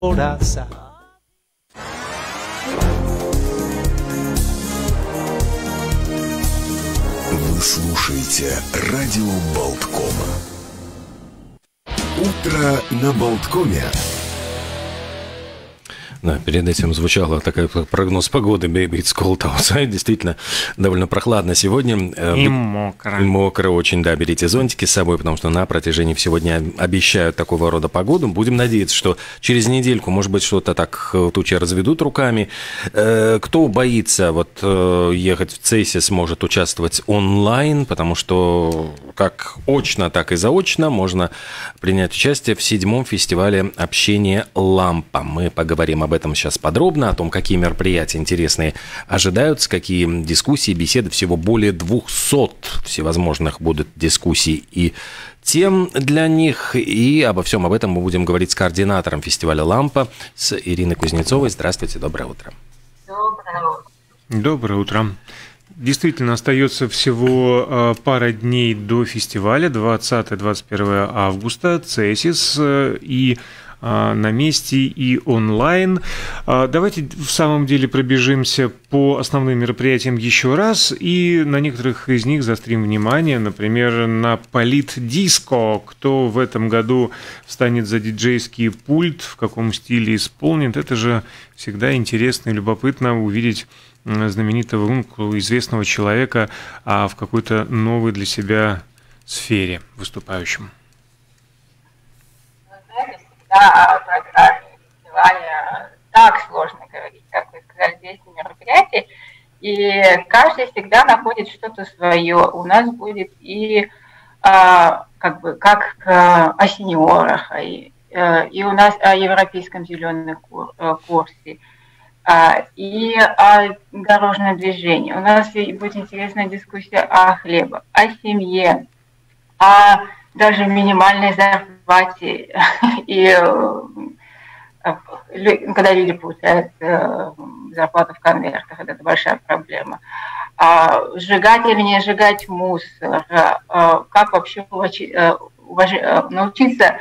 coraza. Вы слушаете радио Болтком. Утро на Болткоме. Да, перед этим звучало такой прогноз погоды Baby It's Cold Outside. Действительно, довольно прохладно сегодня. Э, И мокро. Мокро очень, да. Берите зонтики с собой, потому что на протяжении всего дня обещают такого рода погоду. Будем надеяться, что через недельку, может быть, что-то так э, тучи разведут руками. Э, кто боится вот ехать в Цейсе, сможет участвовать онлайн, потому что как очно, так и заочно можно принять участие в седьмом фестивале общения «Лампа». Мы поговорим об этом сейчас подробно, о том, какие мероприятия интересные ожидаются, какие дискуссии, беседы. Всего более 200 всевозможных будут дискуссий и тем для них. И обо всем об этом мы будем говорить с координатором фестиваля «Лампа», с Ириной Кузнецовой. Здравствуйте, доброе утро. Доброе утро. Доброе утро. Действительно, остается всего э, пара дней до фестиваля, 20-21 августа, ЦЕСИС, э, и а, на месте и онлайн. А, давайте в самом деле пробежимся по основным мероприятиям еще раз и на некоторых из них заострим внимание, например, на политдиско. Кто в этом году встанет за диджейский пульт, в каком стиле исполнит, это же всегда интересно и любопытно увидеть знаменитого, известного человека а в какой-то новой для себя сфере выступающем. О программе фестиваля так сложно говорить, как вы сказали, 200 мероприятий, и каждый всегда находит что-то свое. У нас будет и а, как бы как а, о сеньорах, и, э, и у нас о европейском зеленом э, курсе, а, и о дорожном движении. У нас будет интересная дискуссия о хлебе, о семье, о даже минимальной зарплате. И э, когда люди получают э, зарплату в конвертах, это большая проблема. А сжигать или не сжигать мусор, а как вообще э, научиться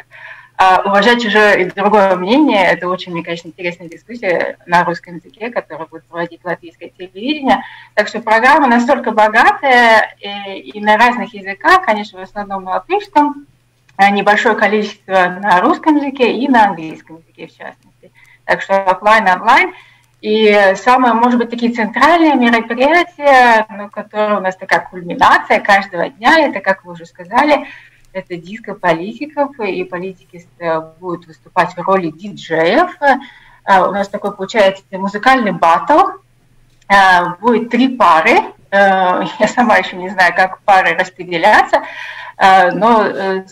а уважать чужое и другое мнение – это очень, мне кажется, интересная дискуссия на русском языке, которую будет проводить латвийское телевидение. Так что программа настолько богатая и, и на разных языках, конечно, в основном на латышском, а небольшое количество на русском языке и на английском языке, в частности. Так что офлайн, онлайн. И самое, может быть, такие центральные мероприятия, ну, которые у нас такая кульминация каждого дня, это, как вы уже сказали, это диско политиков, и политики э, будут выступать в роли диджеев. Э, у нас такой получается музыкальный батл. Э, будет три пары. Я сама еще не знаю, как пары распределяться, но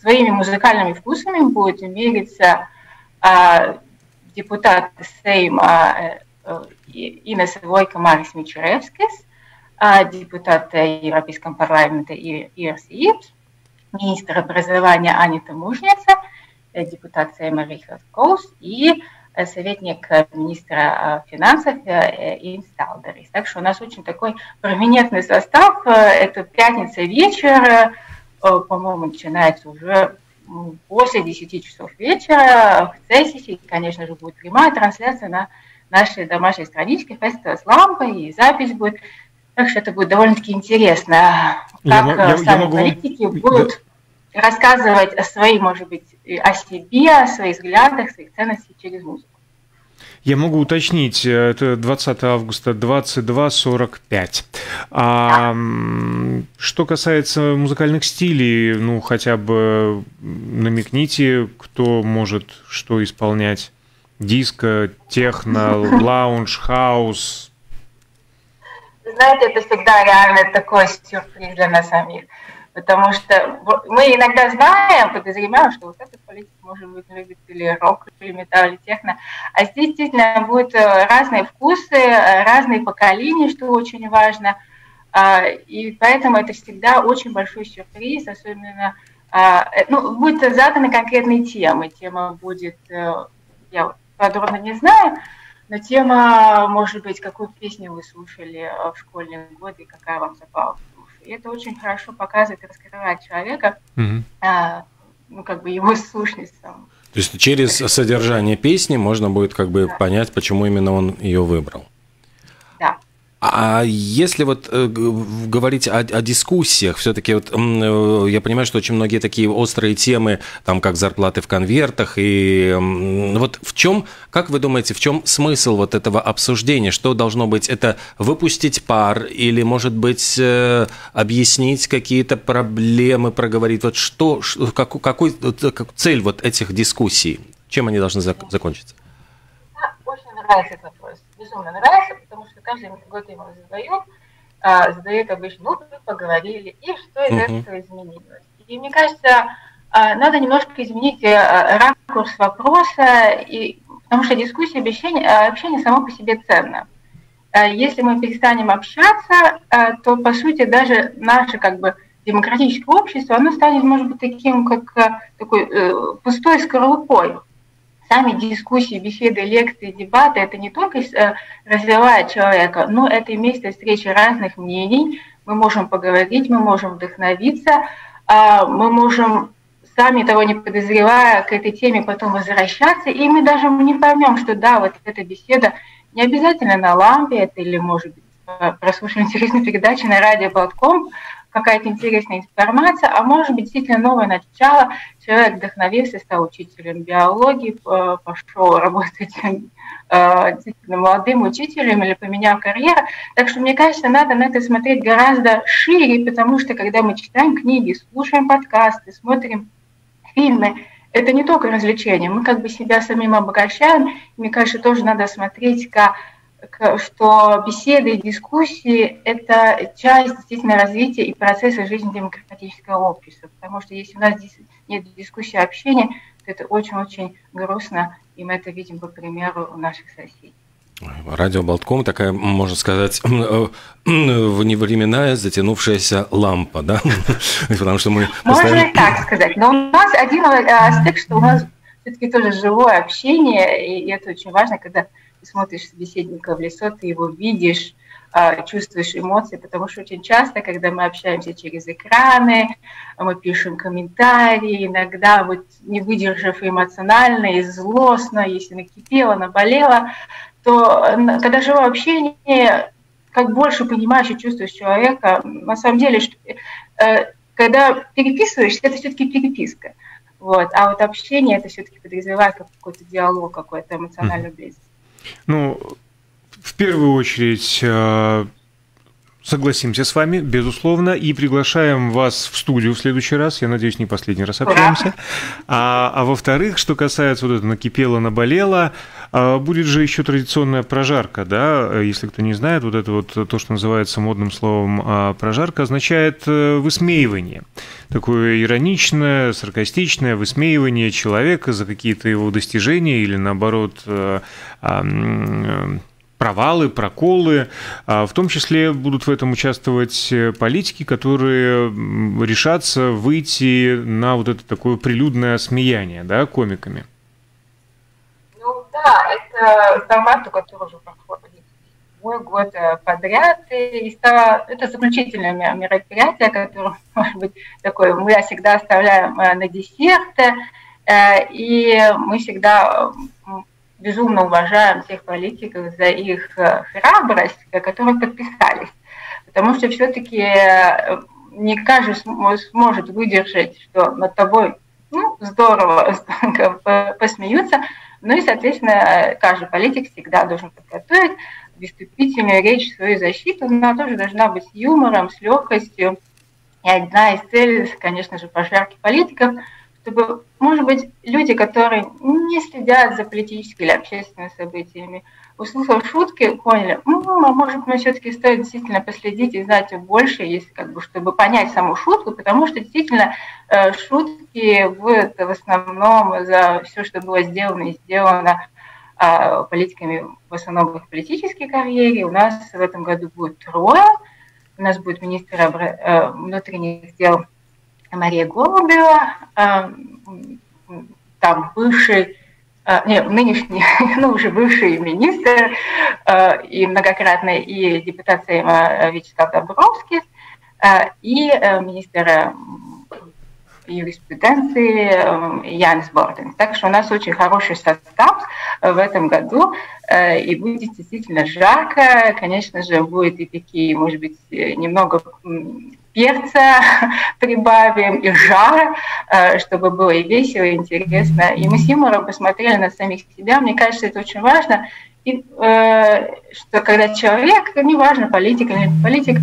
своими музыкальными вкусами будет мериться депутат Сейма Инес Войка Марис Мичуревскис, депутат Европейского парламента Ирс Ипс, министр образования Анита Мужница, э, депутат Сейма Рихард Коус и э, советник министра э, финансов Инс Талдерис. Так что у нас очень такой провинентный состав. Это пятница вечер, по-моему, начинается уже после 10 часов вечера в Цесисе. И, конечно же, будет прямая трансляция на нашей домашней страничке Фестиваль с и запись будет так что это будет довольно-таки интересно, как я, я, сами я могу... политики будут да. рассказывать о своей, может быть, о себе, о своих взглядах, своих ценностях через музыку. Я могу уточнить, э, это 20 августа 22.45. А да. что касается музыкальных стилей, ну хотя бы намекните, кто может что исполнять. Диско, техно, лаунж, хаус, знаете, это всегда реально такой сюрприз для нас самих. Потому что мы иногда знаем, подозреваем, что вот этот политик, может быть, любит или рок, или металл, или техно. А здесь действительно будут э, разные вкусы, э, разные поколения, что очень важно. А, и поэтому это всегда очень большой сюрприз, особенно а, э, ну, будут заданы конкретные темы. Тема будет, я подробно не знаю, но тема, может быть, какую песню вы слушали э, в школьные годы, какая вам запала в душу. И это очень хорошо показывает и раскрывает человека, mm-hmm. а, ну, как бы его сущность. То есть через содержание песни можно будет как бы понять, почему именно он ее выбрал. А если вот э, говорить о, о дискуссиях, все-таки вот э, я понимаю, что очень многие такие острые темы, там как зарплаты в конвертах, и э, вот в чем, как вы думаете, в чем смысл вот этого обсуждения? Что должно быть? Это выпустить пар или, может быть, э, объяснить какие-то проблемы, проговорить? Вот что, как, какой как, цель вот этих дискуссий? Чем они должны зак- закончиться? Очень нравится этот вопрос. Безумно нравится, потому что каждый год его задает, а, задает обычно, ну, поговорили, и что из uh-huh. этого изменилось. И мне кажется, а, надо немножко изменить а, ракурс вопроса, и, потому что дискуссия, общение, общение само по себе ценно. Если мы перестанем общаться, то, по сути, даже наше как бы демократическое общество, оно станет, может быть, таким, как такой э, пустой скорлупой сами дискуссии, беседы, лекции, дебаты, это не только э, развивает человека, но это и место встречи разных мнений. Мы можем поговорить, мы можем вдохновиться, а, мы можем, сами того не подозревая, к этой теме потом возвращаться, и мы даже не поймем, что да, вот эта беседа не обязательно на лампе, это или, может быть, прослушиваем интересную передачу на радио Болтком, какая-то интересная информация, а может быть действительно новое начало. Человек вдохновился, стал учителем биологии, пошел работать э, действительно молодым учителем или поменял карьеру. Так что мне кажется, надо на это смотреть гораздо шире, потому что когда мы читаем книги, слушаем подкасты, смотрим фильмы, это не только развлечение, мы как бы себя самим обогащаем. Мне кажется, тоже надо смотреть как что беседы и дискуссии – это часть действительно развития и процесса жизни демократического общества. Потому что если у нас здесь нет дискуссии, общения, то это очень-очень грустно, и мы это видим по примеру наших соседей. Радио Болтком такая, можно сказать, вневременная затянувшаяся лампа, да? Потому что мы постоянно... Можно и так сказать. Но у нас один аспект, что у нас все-таки тоже живое общение, и это очень важно, когда ты смотришь собеседника в лицо, ты его видишь, а, чувствуешь эмоции, потому что очень часто, когда мы общаемся через экраны, мы пишем комментарии, иногда вот не выдержав эмоционально и злостно, если накипело, наболело, то когда живое общение, как больше понимаешь и чувствуешь человека, на самом деле, э, когда переписываешься, это все-таки переписка. Вот. А вот общение это все-таки подразумевает какой-то диалог, какой-то эмоциональную близость. Ну, в первую очередь э, согласимся с вами, безусловно, и приглашаем вас в студию в следующий раз. Я надеюсь, не последний раз общаемся. А, а во-вторых, что касается вот этого накипело, наболело, будет же еще традиционная прожарка, да, если кто не знает, вот это вот то, что называется модным словом а, прожарка, означает э, высмеивание. Такое ироничное, саркастичное высмеивание человека за какие-то его достижения или, наоборот, э, провалы, проколы. А в том числе будут в этом участвовать э, политики, которые решатся выйти на вот это такое прилюдное смеяние, да, комиками. Это формат, который уже проходит мой год э, подряд. И стало, это заключительное мероприятие, которое, может быть, такое, мы всегда оставляем э, на десерт. И мы всегда безумно уважаем всех политиков за их э, храбрость, которые подписались. Потому что все-таки э, не каждый сможет выдержать, что над тобой ну, здорово посмеются. Ну и, соответственно, каждый политик всегда должен подготовить выступительную речь, свою защиту. Она тоже должна быть с юмором, с легкостью. И одна из целей, конечно же, пожарки политиков – чтобы, может быть, люди, которые не следят за политическими или общественными событиями, услышав шутки, поняли, ну, а может, мне все-таки стоит действительно последить и знать больше, если, как бы, чтобы понять саму шутку, потому что действительно э, шутки в, в основном за все, что было сделано и сделано э, политиками, в основном в политической карьере. У нас в этом году будет трое. У нас будет министр э, внутренних дел Мария Голубева, а, там бывший, а, не, нынешний, ну уже бывший министр а, и многократный и депутат Сейма Вячеслав Добровский, и министр юриспруденции э, Янис Борден. Так что у нас очень хороший состав в этом году, э, и будет действительно жарко. Конечно же, будет и такие, может быть, немного перца прибавим, и жара, чтобы было и весело, и интересно. И мы с юмором посмотрели на самих себя. Мне кажется, это очень важно. И, что когда человек, неважно, политик или не политик,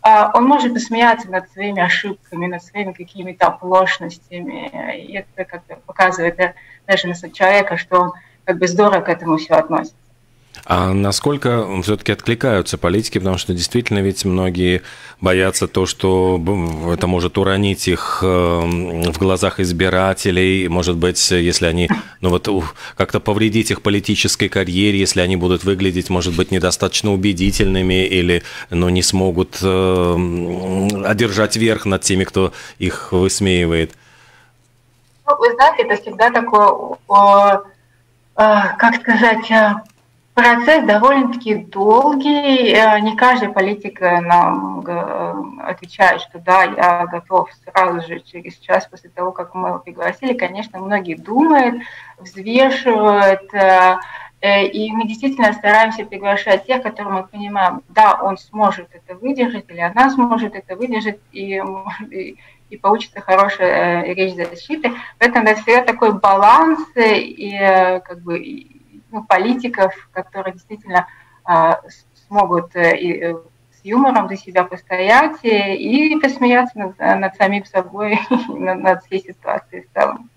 а, он может посмеяться над своими ошибками, над своими какими-то оплошностями. И это как-то показывает даже на человека, что он как бы здорово к этому все относится. А насколько все-таки откликаются политики, потому что действительно ведь многие боятся то, что это может уронить их эм, в глазах избирателей, может быть, если они, ну вот, как-то повредить их политической карьере, если они будут выглядеть, может быть, недостаточно убедительными или, ну, не смогут э, одержать верх над теми, кто их высмеивает. Ну, вы знаете, это всегда такое, как сказать, э, Процесс довольно-таки долгий. Э, не каждый политик э, нам э, отвечает, что да, я готов сразу же, через час после того, как мы его пригласили. Конечно, многие думают, взвешивают, и мы действительно стараемся приглашать тех, которые мы понимаем, да, он сможет это выдержать, или она сможет это выдержать, и, и, и получится хорошая речь защиты. Поэтому это всегда такой баланс и как бы ну, политиков, которые действительно а, смогут э, и, э, с юмором за себя постоять и, и посмеяться над, над самим собой, над, над всей ситуацией в целом.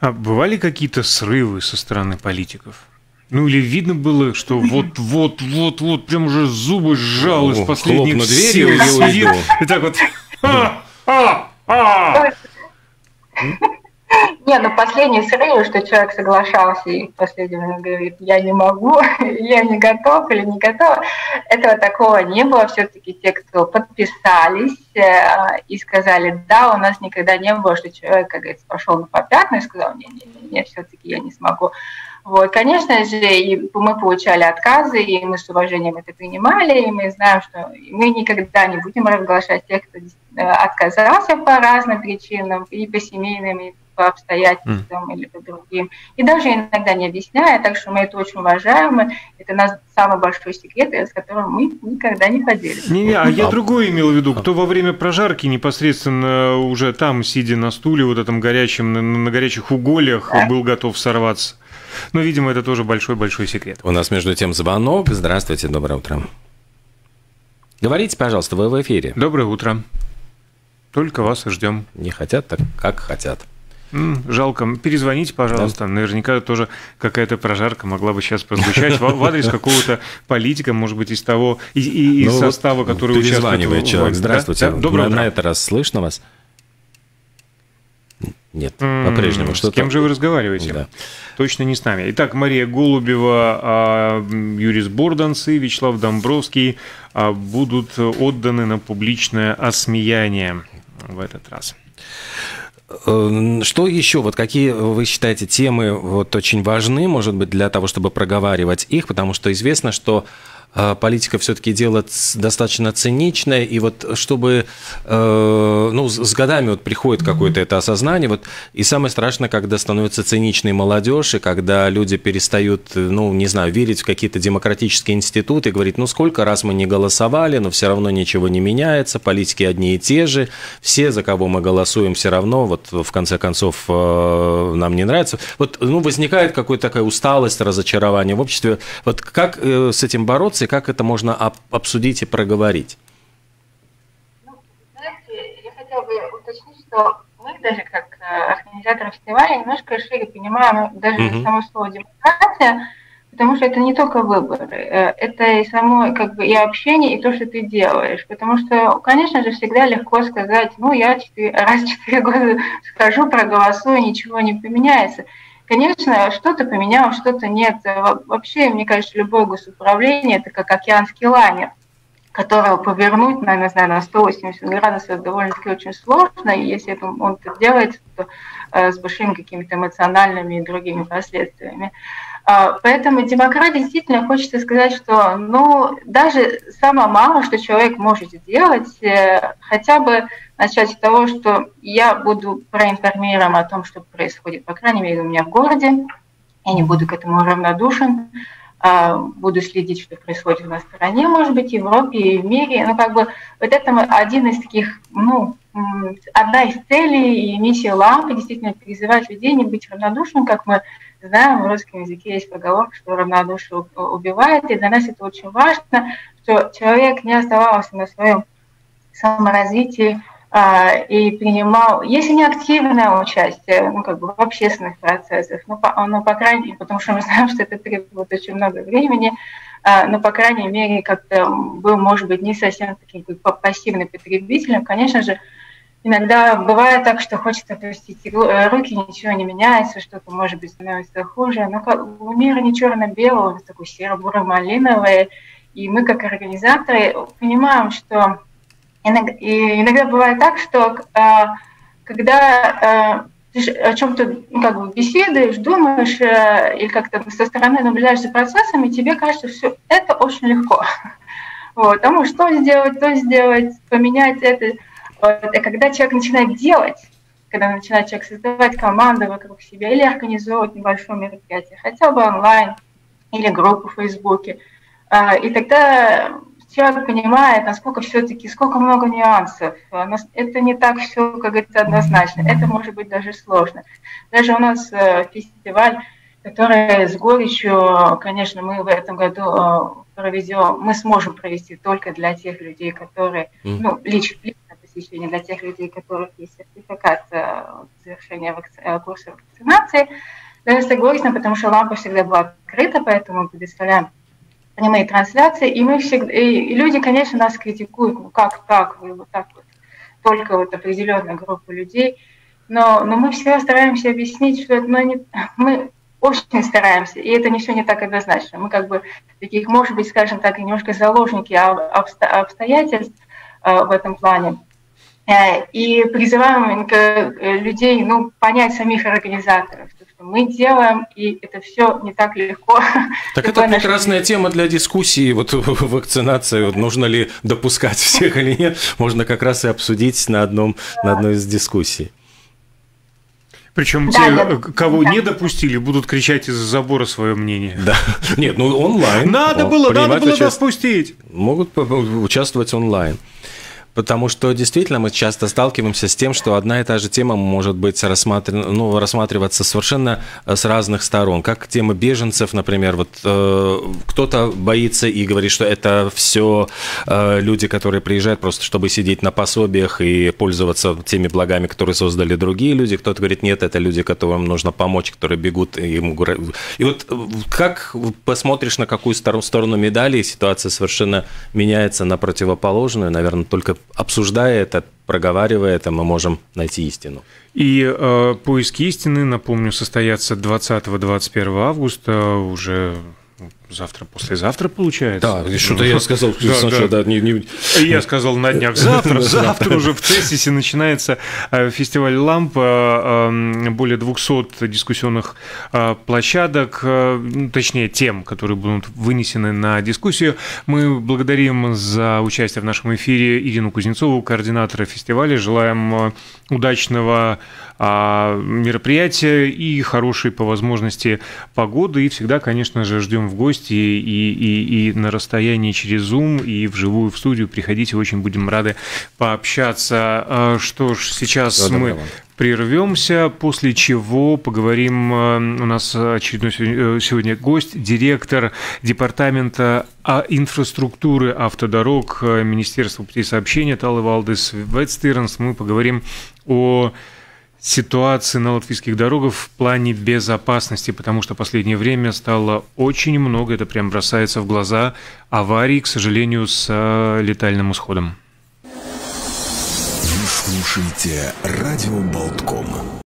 А бывали какие-то срывы со стороны политиков? Ну или видно было, что вот, вот, вот, вот, прям уже зубы сжал из последних сил, и так вот. А, а, а. Не, ну последний срыв, что человек соглашался и момент говорит, я не могу, я не готов или не готов, этого такого не было. Все-таки те, кто подписались э, и сказали, да, у нас никогда не было, что человек, как говорится, пошел на попятную и сказал, нет, нет, нет, все-таки я не смогу. Вот, конечно же, и мы получали отказы, и мы с уважением это принимали, и мы знаем, что мы никогда не будем разглашать тех, кто э, отказался по разным причинам, и по семейным, и по обстоятельствам mm. или по другим. И даже иногда не объясняя, так что мы это очень уважаем. Это наш самый большой секрет, с которым мы никогда не поделимся. Не, не, а я другое имел в виду. Кто во время прожарки непосредственно уже там, сидя на стуле, вот этом горячем, на, на горячих угольях, да? был готов сорваться. Но, видимо, это тоже большой-большой секрет. У нас между тем звонок. Здравствуйте, доброе утро. Говорите, пожалуйста, вы в эфире. Доброе утро. Только вас и ждем. Не хотят, так как хотят. Жалко. Перезвоните, пожалуйста. Да. Наверняка тоже какая-то прожарка могла бы сейчас прозвучать в адрес какого-то политика, может быть, из того, из, из ну, состава, который участвует. человек. Здравствуйте. Да? Доброе утро. На этот раз слышно вас? Нет, по-прежнему. Что с кем же вы разговариваете? Да. Точно не с нами. Итак, Мария Голубева, а, Юрис Борданцы, Вячеслав Домбровский а, будут отданы на публичное осмеяние в этот раз. Э, что еще? Вот какие вы считаете темы вот очень важны, может быть, для того, чтобы проговаривать их, потому что известно, что политика все-таки дело достаточно циничное, и вот чтобы, э, ну, с годами вот приходит какое-то это осознание, вот, и самое страшное, когда становится циничной молодежь, и когда люди перестают, ну, не знаю, верить в какие-то демократические институты, говорить, ну, сколько раз мы не голосовали, но все равно ничего не меняется, политики одни и те же, все, за кого мы голосуем, все равно, вот, в конце концов, э, нам не нравится. Вот, ну, возникает какая-то такая усталость, разочарование в обществе. Вот как э, с этим бороться? Ситуации, как это можно обсудить и проговорить? Ну, знаете, я хотела бы уточнить, что мы даже как э, организаторы фестиваля немножко шире понимаем даже mm-hmm. само слово демократия, потому что это не только выборы, э, это и само как бы и общение, и то, что ты делаешь. Потому что, конечно же, всегда легко сказать, ну, я 4, раз в 4 года схожу, проголосую, ничего не поменяется. Конечно, что-то поменялось, что-то нет. Вообще, мне кажется, любое госуправление – это как океанский лайнер, которого повернуть, наверное, знаю, на 180 градусов довольно-таки очень сложно, и если он это делает, то э, с большими какими-то эмоциональными и другими последствиями. Э, поэтому демократия действительно хочется сказать, что ну, даже самое мало, что человек может сделать, э, хотя бы начать с того, что я буду проинформирован о том, что происходит, по крайней мере, у меня в городе, я не буду к этому равнодушен, а, буду следить, что происходит на стране, может быть, в Европе и в мире. Ну, как бы вот это один из таких, ну, одна из целей и миссии лампы действительно призывать людей не быть равнодушным, как мы знаем, в русском языке есть поговорка, что равнодушие убивает, и для нас это очень важно, что человек не оставался на своем саморазвитии, а, и принимал, если не активное участие, ну, как бы в общественных процессах, ну, по, ну, по крайней мере, потому что мы знаем, что это требует очень много времени, а, но, по крайней мере, как-то был, может быть, не совсем таким пассивным потребителем. Конечно же, иногда бывает так, что хочется опустить руки, ничего не меняется, что-то, может быть, становится хуже, но как, у не черно-белого, он такой серо-буро-малиновый, и мы, как организаторы, понимаем, что и иногда бывает так, что э, когда э, ты о чем-то ну, как бы беседуешь, думаешь э, или как-то со стороны наблюдаешь за процессами, тебе кажется, что это очень легко. Вот, потому что сделать, то сделать, поменять это. Вот, и когда человек начинает делать, когда начинает человек создавать команды вокруг себя или организовывать небольшое мероприятие, хотя бы онлайн или группу в Фейсбуке, и тогда человек понимает, насколько все-таки, сколько много нюансов. Это не так все, как говорится, однозначно. Это может быть даже сложно. Даже у нас э, фестиваль, который с горечью, конечно, мы в этом году э, проведем, мы сможем провести только для тех людей, которые, ну, лично, личное посещение для тех людей, у которых есть сертификат э, завершения вакци... курса вакцинации. Даже с горестно, потому что лампа всегда была открыта, поэтому мы предоставляем прямые трансляции, и мы всегда, и люди, конечно, нас критикуют, ну как так, вы вот так вот, только вот определенная группа людей, но, но мы всегда стараемся объяснить, что это, ну, не, мы очень стараемся, и это все не так однозначно. Мы как бы таких, может быть, скажем так, немножко заложники обстоятельств э, в этом плане. Э, и призываем э, людей ну, понять самих организаторов, мы делаем, и это все не так легко. Так это прекрасная тема для дискуссии, вот вакцинация, вот нужно ли допускать всех или нет, можно как раз и обсудить на, одном, на одной из дискуссий. Причем да, те, да, кого да. не допустили, будут кричать из-за забора свое мнение. Да. Нет, ну онлайн. Надо было, надо было допустить. Могут участвовать онлайн. Потому что действительно мы часто сталкиваемся с тем, что одна и та же тема может быть рассматр... ну, рассматриваться совершенно э, с разных сторон. Как тема беженцев, например, вот э, кто-то боится и говорит, что это все э, люди, которые приезжают просто, чтобы сидеть на пособиях и пользоваться теми благами, которые создали другие люди. Кто-то говорит, нет, это люди, которым нужно помочь, которые бегут. И, ему... и вот э, как посмотришь на какую сторону медали, ситуация совершенно меняется на противоположную, наверное, только обсуждая это, проговаривая это, мы можем найти истину. И э, поиски истины, напомню, состоятся 20-21 августа, уже Завтра, послезавтра получается. Да, что-то я сказал да, сначала, да. да не, не... Я сказал на днях завтра, завтра уже в Тесисе начинается э, фестиваль ламп, э, более 200 дискуссионных э, площадок, ну, точнее тем, которые будут вынесены на дискуссию. Мы благодарим за участие в нашем эфире Ирину Кузнецову, координатора фестиваля. Желаем удачного мероприятия и хорошей по возможности погоды. И всегда, конечно же, ждем в гости и, и, и на расстоянии через Zoom, и вживую в студию. Приходите, очень будем рады пообщаться. А, что ж, сейчас да, мы прервемся, после чего поговорим. А, у нас очередной э, сегодня гость, директор департамента инфраструктуры автодорог э, Министерства путей сообщения Талы Валдес Ветстирнс. Мы поговорим о ситуации на латвийских дорогах в плане безопасности, потому что последнее время стало очень много, это прям бросается в глаза, аварий, к сожалению, с э, летальным исходом. Вы слушаете «Радио Болтком».